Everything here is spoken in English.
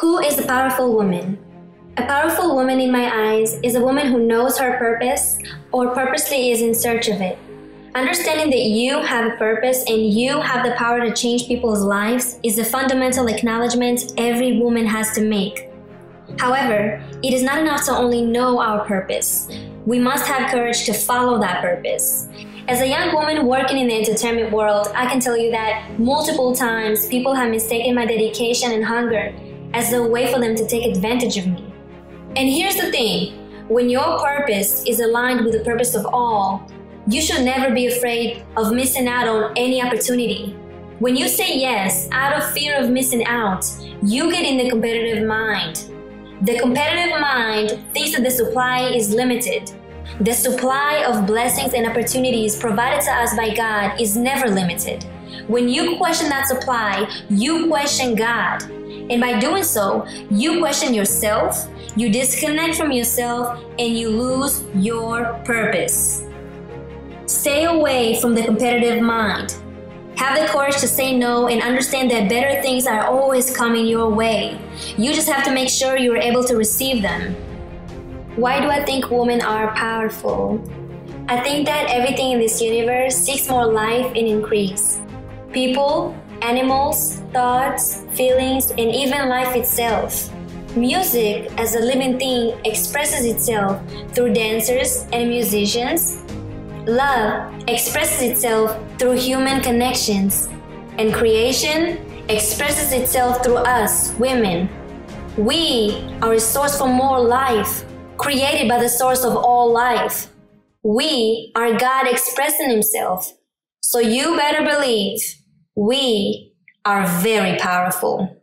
Who is a powerful woman? A powerful woman, in my eyes, is a woman who knows her purpose or purposely is in search of it. Understanding that you have a purpose and you have the power to change people's lives is a fundamental acknowledgement every woman has to make. However, it is not enough to only know our purpose. We must have courage to follow that purpose. As a young woman working in the entertainment world, I can tell you that multiple times people have mistaken my dedication and hunger as a way for them to take advantage of me. And here's the thing when your purpose is aligned with the purpose of all, you should never be afraid of missing out on any opportunity. When you say yes out of fear of missing out, you get in the competitive mind. The competitive mind thinks that the supply is limited. The supply of blessings and opportunities provided to us by God is never limited. When you question that supply, you question God. And by doing so, you question yourself, you disconnect from yourself, and you lose your purpose. Stay away from the competitive mind. Have the courage to say no and understand that better things are always coming your way. You just have to make sure you are able to receive them. Why do I think women are powerful? I think that everything in this universe seeks more life and increase. People, animals, thoughts, feelings, and even life itself. Music, as a living thing, expresses itself through dancers and musicians. Love expresses itself through human connections. And creation expresses itself through us, women. We are a source for more life, created by the source of all life. We are God expressing Himself. So you better believe we are very powerful.